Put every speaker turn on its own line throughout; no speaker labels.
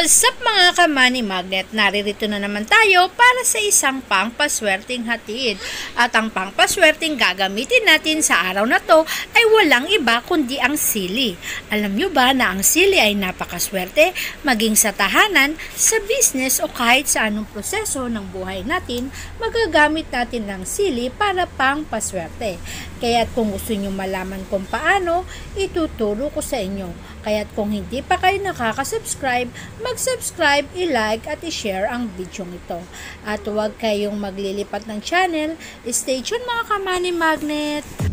What's up mga kamani magnet? Naririto na naman tayo para sa isang pangpaswerteng hatid. At ang pangpaswerteng gagamitin natin sa araw na to ay walang iba kundi ang sili. Alam nyo ba na ang sili ay napakaswerte maging sa tahanan, sa business o kahit sa anong proseso ng buhay natin, magagamit natin ng sili para pangpaswerte. Kaya kung gusto nyo malaman kung paano, ituturo ko sa inyo. Kaya't kung hindi pa kayo nakaka-subscribe, mag-subscribe, i-like at i-share ang video ito. At huwag kayong maglilipat ng channel. Stay tuned mga kamani magnet!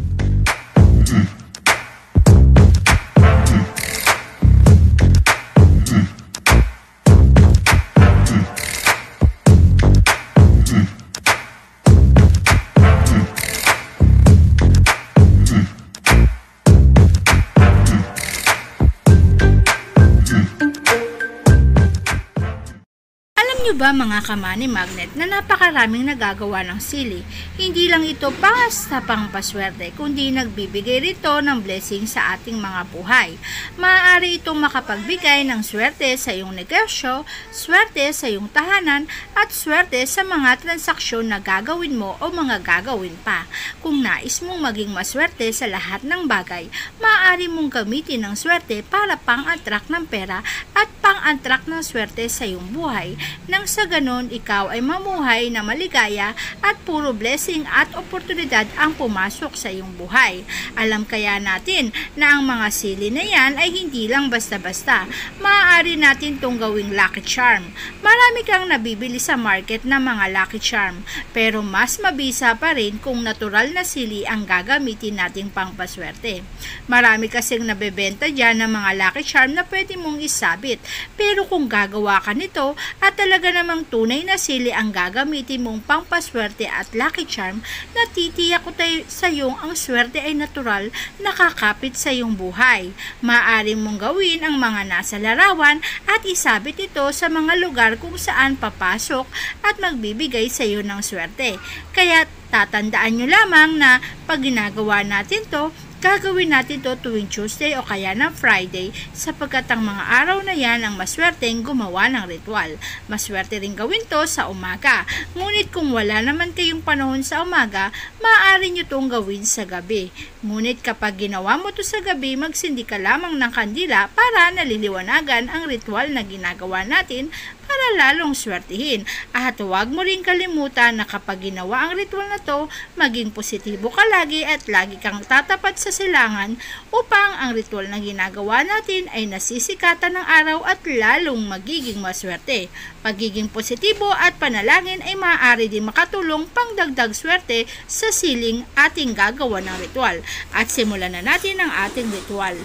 Ba mga kamani magnet na napakaraming nagagawa ng sili? Hindi lang ito sa pangpaswerte, kundi nagbibigay rito ng blessing sa ating mga buhay. Maaari itong makapagbigay ng swerte sa iyong negosyo, swerte sa iyong tahanan, at swerte sa mga transaksyon na gagawin mo o mga gagawin pa. Kung nais mong maging maswerte sa lahat ng bagay, maaari mong gamitin ng swerte para pang-attract ng pera at pang-attract ng swerte sa iyong buhay na sa ganon ikaw ay mamuhay na maligaya at puro blessing at oportunidad ang pumasok sa iyong buhay. Alam kaya natin na ang mga sili na yan ay hindi lang basta-basta. Maaari natin itong gawing lucky charm. Marami kang nabibili sa market ng mga lucky charm, pero mas mabisa pa rin kung natural na sili ang gagamitin nating pangpaswerte. Marami kasing nabebenta dyan ng mga lucky charm na pwede mong isabit, pero kung gagawa ka nito at talaga namang tunay na sili ang gagamitin mong pangpaswerte at lucky charm, natitiyak ko tayo sa iyong ang swerte ay natural nakakapit sa iyong buhay. Maaari mong gawin ang mga nasa larawan at isabit ito sa mga lugar kung saan papasok at magbibigay sa iyo ng swerte. Kaya tatandaan nyo lamang na pag ginagawa natin to, Gagawin natin to tuwing Tuesday o kaya ng Friday sapagkat ang mga araw na yan ang maswerteng gumawa ng ritual. Maswerte rin gawin to sa umaga. Ngunit kung wala naman kayong panahon sa umaga, maaari nyo tong gawin sa gabi. Ngunit kapag ginawa mo to sa gabi, magsindi ka lamang ng kandila para naliliwanagan ang ritual na ginagawa natin para lalong swertihin. At huwag mo rin kalimutan na kapag ginawa ang ritual na to, maging positibo ka lagi at lagi kang tatapat sa silangan upang ang ritual na ginagawa natin ay nasisikatan ng araw at lalong magiging maswerte. Pagiging positibo at panalangin ay maaari din makatulong pangdagdag swerte sa siling ating gagawa ng ritual. At simulan na natin ang ating ritual.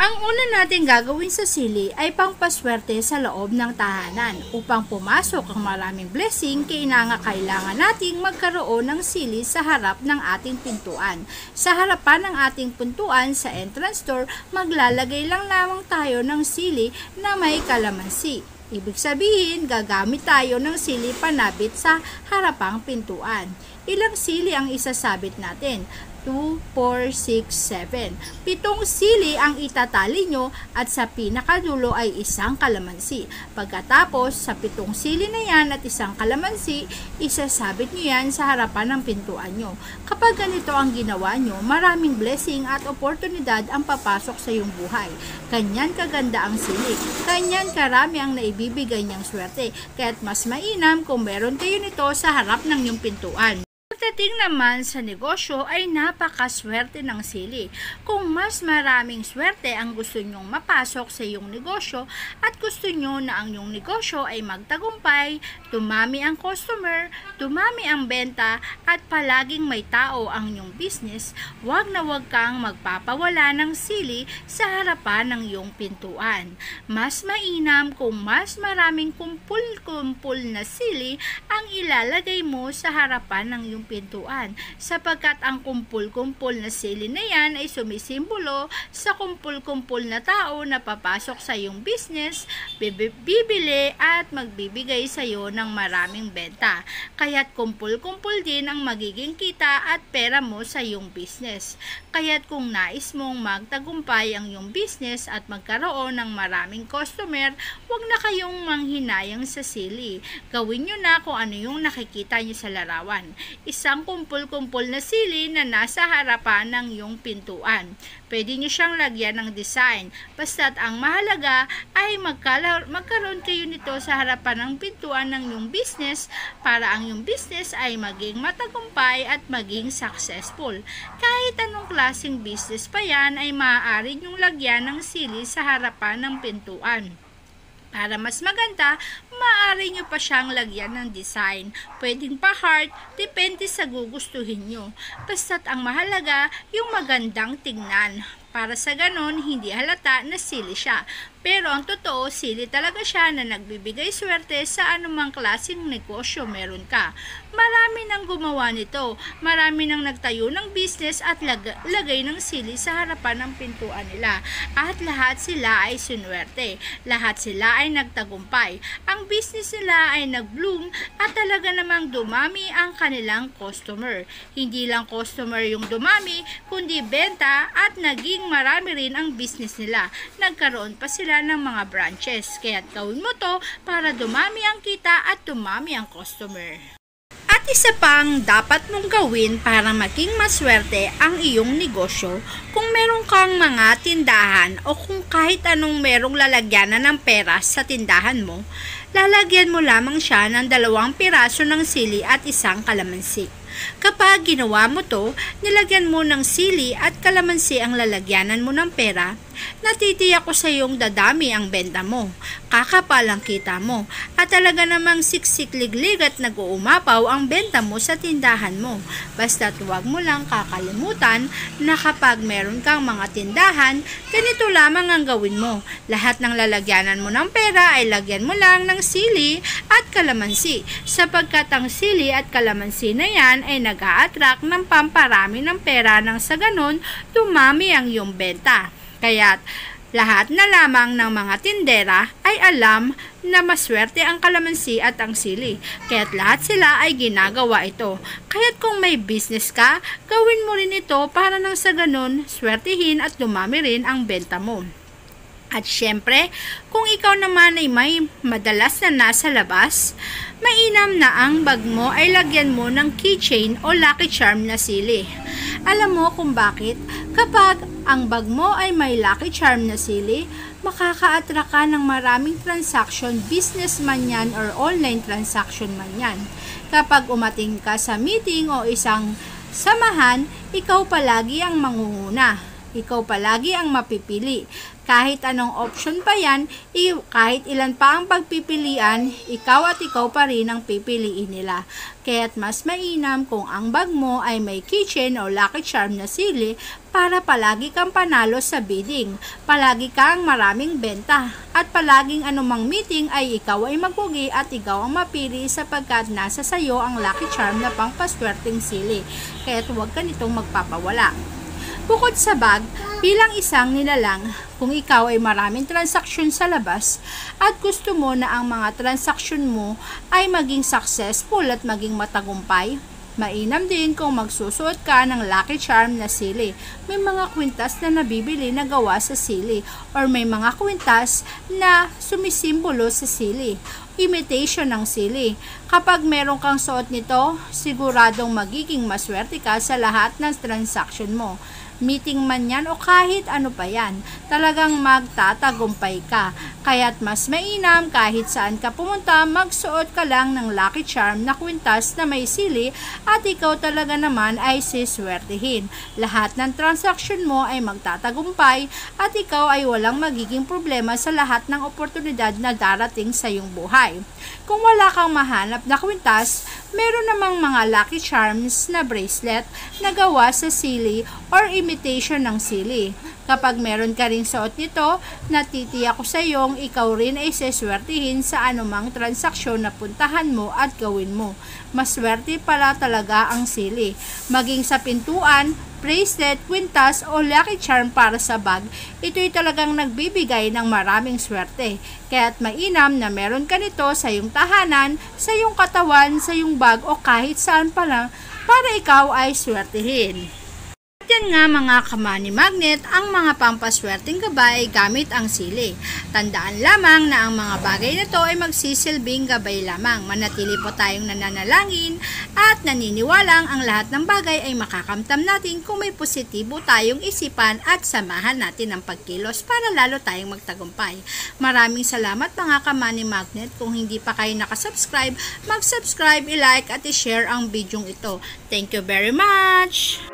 Ang una nating gagawin sa sili ay pangpaswerte sa loob ng tahanan. Upang pumasok ang maraming blessing, kailangan kailangan nating magkaroon ng sili sa harap ng ating pintuan. Sa harapan ng ating pintuan sa entrance door, maglalagay lang lamang tayo ng sili na may kalamansi. Ibig sabihin, gagamit tayo ng sili panabit sa harapang pintuan. Ilang sili ang isasabit natin? 2, 4, 6, 7. Pitong sili ang itatali nyo at sa pinakadulo ay isang kalamansi. Pagkatapos, sa pitong sili na yan at isang kalamansi, isasabit nyo yan sa harapan ng pintuan nyo. Kapag ganito ang ginawa nyo, maraming blessing at oportunidad ang papasok sa iyong buhay. Kanyan kaganda ang sili. Kanyan karami ang naibibigay niyang swerte. Kaya't mas mainam kung meron kayo nito sa harap ng iyong pintuan. Pagdating naman sa negosyo ay napakaswerte ng sili. Kung mas maraming swerte ang gusto nyong mapasok sa iyong negosyo at gusto nyo na ang iyong negosyo ay magtagumpay, tumami ang customer, tumami ang benta at palaging may tao ang iyong business, huwag na huwag kang magpapawala ng sili sa harapan ng iyong pintuan. Mas mainam kung mas maraming kumpul-kumpul na sili ang ilalagay mo sa harapan ng iyong pintuan sapagkat ang kumpul-kumpul na sili na yan ay sumisimbolo sa kumpul-kumpul na tao na papasok sa iyong business, bibili at magbibigay sa iyo ng maraming benta. Kaya't kumpul-kumpul din ang magiging kita at pera mo sa iyong business. Kaya't kung nais mong magtagumpay ang iyong business at magkaroon ng maraming customer, huwag na kayong manghinayang sa sili. Gawin nyo na kung ano yung nakikita nyo sa larawan. Isang kumpul-kumpul na sili na nasa harapan ng iyong pintuan. Pwede nyo siyang lagyan ng design. Basta't ang mahalaga ay magkala- magkaroon kayo nito sa harapan ng pintuan ng iyong business para ang iyong business ay maging matagumpay at maging successful. Kahit anong klaseng business pa yan ay maaari nyong lagyan ng sili sa harapan ng pintuan. Para mas maganda, maaari nyo pa siyang lagyan ng design. Pwedeng pa heart, depende sa gugustuhin nyo. Basta't ang mahalaga, yung magandang tingnan. Para sa ganon, hindi halata na sili siya. Pero ang totoo, sili talaga siya na nagbibigay swerte sa anumang klaseng negosyo meron ka. Marami nang gumawa nito. Marami nang nagtayo ng business at lag- lagay ng sili sa harapan ng pintuan nila. At lahat sila ay sinwerte. Lahat sila ay nagtagumpay. Ang business nila ay nag-bloom at talaga namang dumami ang kanilang customer. Hindi lang customer yung dumami, kundi benta at naging marami rin ang business nila. Nagkaroon pa sila sila ng mga branches. Kaya gawin mo to para dumami ang kita at dumami ang customer. At isa pang dapat mong gawin para maging maswerte ang iyong negosyo kung meron kang mga tindahan o kung kahit anong merong lalagyanan ng pera sa tindahan mo, lalagyan mo lamang siya ng dalawang piraso ng sili at isang kalamansi. Kapag ginawa mo to, nilagyan mo ng sili at kalamansi ang lalagyanan mo ng pera, natitiyak ko sa iyong dadami ang benta mo, kakapal ang kita mo, at talaga namang siksik-liglig at nag-uumapaw ang benta mo sa tindahan mo. Basta't huwag mo lang kakalimutan na kapag meron kang mga tindahan, ganito lamang ang gawin mo. Lahat ng lalagyanan mo ng pera ay lagyan mo lang ng sili at kalamansi, sapagkat ang sili at kalamansi na yan ay nag attract ng pamparami ng pera nang sa ganon dumami ang iyong benta. Kaya't lahat na lamang ng mga tindera ay alam na maswerte ang kalamansi at ang sili. Kaya't lahat sila ay ginagawa ito. Kaya't kung may business ka, gawin mo rin ito para nang sa ganun, swertihin at dumami rin ang benta mo. At syempre, kung ikaw naman ay may madalas na nasa labas, mainam na ang bag mo ay lagyan mo ng keychain o lucky charm na sili. Alam mo kung bakit? Kapag ang bag mo ay may lucky charm na sili, makaka-attract ka ng maraming transaction, business man yan or online transaction man yan. Kapag umating ka sa meeting o isang samahan, ikaw palagi ang mangunguna. Ikaw palagi ang mapipili. Kahit anong option pa yan, kahit ilan pa ang pagpipilian, ikaw at ikaw pa rin ang pipiliin nila. Kaya't mas mainam kung ang bag mo ay may kitchen o lucky charm na sili para palagi kang panalo sa bidding, palagi kang maraming benta, at palaging anumang meeting ay ikaw ay magugi at ikaw ang mapili sapagkat nasa sayo ang lucky charm na pangpaswerteng sili. Kaya't huwag ka nitong magpapawala. Bukod sa bag, bilang isang nilalang, kung ikaw ay maraming transaksyon sa labas at gusto mo na ang mga transaksyon mo ay maging successful at maging matagumpay, Mainam din kung magsusuot ka ng Lucky Charm na sili. May mga kwintas na nabibili na gawa sa sili or may mga kwintas na sumisimbolo sa sili. Imitation ng sili. Kapag meron kang suot nito, siguradong magiging maswerte ka sa lahat ng transaction mo meeting man yan o kahit ano pa yan. Talagang magtatagumpay ka. Kaya't mas mainam kahit saan ka pumunta, magsuot ka lang ng Lucky Charm na kwintas na may sili at ikaw talaga naman ay siswertihin. Lahat ng transaction mo ay magtatagumpay at ikaw ay walang magiging problema sa lahat ng oportunidad na darating sa iyong buhay. Kung wala kang mahanap na kwintas, meron namang mga Lucky Charms na bracelet na gawa sa sili or imitation ng sili. Kapag meron ka ring suot nito, natitiyak ko sa iyong ikaw rin ay seswertihin sa anumang transaksyon na puntahan mo at gawin mo. Maswerte pala talaga ang sili. Maging sa pintuan, bracelet, kwintas o lucky charm para sa bag, ito'y talagang nagbibigay ng maraming swerte. Kaya't mainam na meron ka nito sa iyong tahanan, sa iyong katawan, sa iyong bag o kahit saan pa lang para ikaw ay swertihin. Yan nga mga kamani magnet, ang mga pampaswerteng gabay gamit ang sili. Tandaan lamang na ang mga bagay na to ay magsisilbing gabay lamang. Manatili po tayong nananalangin at naniniwalang ang lahat ng bagay ay makakamtam natin kung may positibo tayong isipan at samahan natin ang pagkilos para lalo tayong magtagumpay. Maraming salamat mga kamani magnet. Kung hindi pa kayo nakasubscribe, mag-subscribe, i-like at i-share ang bidyong ito. Thank you very much!